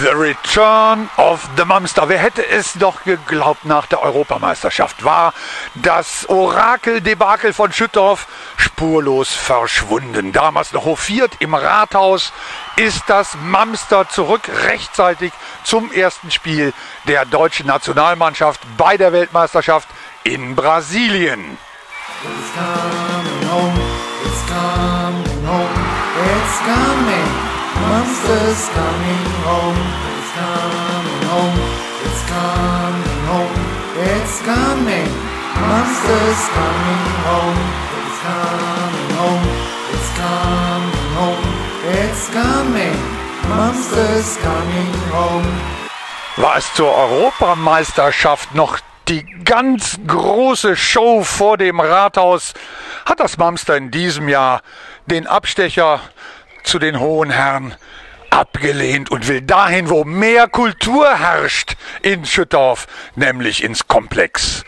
The Return of the Mumster. Wer hätte es doch geglaubt nach der Europameisterschaft? War das Orakel-Debakel von Schüttorf spurlos verschwunden. Damals noch hofiert im Rathaus ist das Mumster zurück rechtzeitig zum ersten Spiel der deutschen Nationalmannschaft bei der Weltmeisterschaft in Brasilien. It's it's coming. Monsters coming home. It's coming home. It's coming home. It's coming. Monsters coming home. It's coming home. It's coming home. It's coming. Monsters coming home. War es zur Europameisterschaft noch die ganz große Show vor dem Rathaus, hat das Mamster in diesem Jahr den Abstecher zu den hohen Herren abgelehnt und will dahin, wo mehr Kultur herrscht in Schüttorf, nämlich ins Komplex.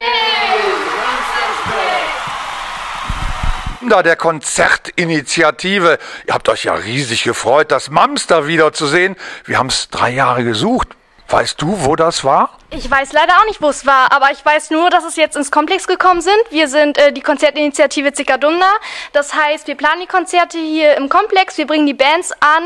Da der Konzertinitiative. Ihr habt euch ja riesig gefreut, das Mamster wiederzusehen. Wir haben es drei Jahre gesucht. Weißt du, wo das war? Ich weiß leider auch nicht, wo es war, aber ich weiß nur, dass es jetzt ins Komplex gekommen sind. Wir sind äh, die Konzertinitiative Zikadumna. Das heißt, wir planen die Konzerte hier im Komplex, wir bringen die Bands an,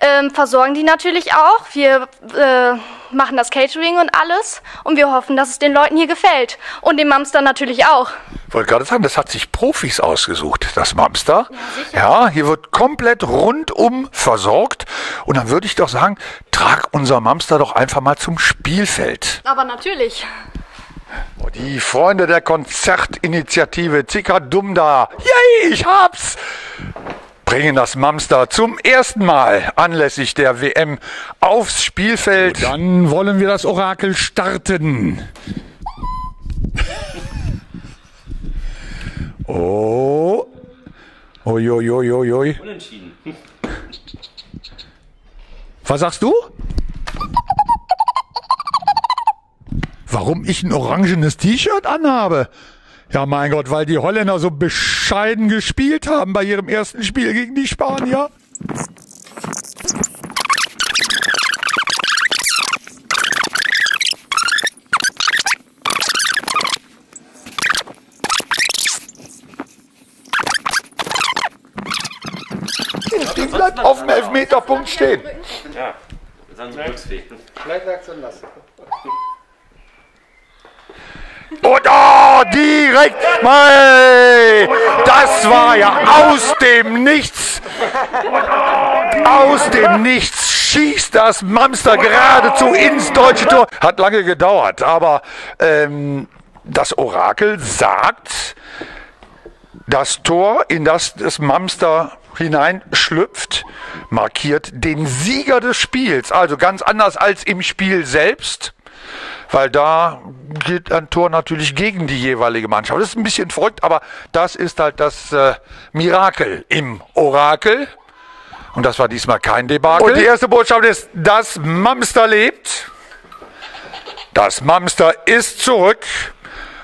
ähm, versorgen die natürlich auch. Wir äh, machen das Catering und alles und wir hoffen, dass es den Leuten hier gefällt und dem Mamster natürlich auch. Ich wollte gerade sagen, das hat sich Profis ausgesucht, das Mamster. Ja, ja, hier wird komplett rundum versorgt und dann würde ich doch sagen, trag unser Mamster doch einfach mal zum Spielfeld. Aber natürlich. Oh, die Freunde der Konzertinitiative Zikadumda. Yay, ich hab's! Bringen das Mamster zum ersten Mal anlässlich der WM aufs Spielfeld. Und dann wollen wir das Orakel starten. Oh. Uiuiuiui. Unentschieden. Was sagst du? Warum ich ein orangenes T-Shirt anhabe? Ja, mein Gott, weil die Holländer so bescheiden gespielt haben bei ihrem ersten Spiel gegen die Spanier. Das Ding bleibt auf dem Elfmeterpunkt stehen. Ja, das sind so Glücksfee. Vielleicht lag es lassen. Und oh, direkt, mei, das war ja aus dem Nichts, aus dem Nichts schießt das Mamster geradezu ins deutsche Tor. Hat lange gedauert, aber ähm, das Orakel sagt, das Tor, in das das Mamster hineinschlüpft, markiert den Sieger des Spiels. Also ganz anders als im Spiel selbst weil da geht ein Tor natürlich gegen die jeweilige Mannschaft. Das ist ein bisschen verrückt, aber das ist halt das äh, Mirakel im Orakel. Und das war diesmal kein Debakel. Und die erste Botschaft ist, das Mamster lebt. Das Mamster ist zurück.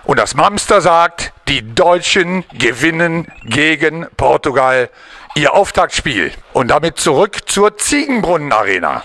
Und das Mamster sagt, die Deutschen gewinnen gegen Portugal ihr Auftaktspiel. Und damit zurück zur Ziegenbrunnen Arena.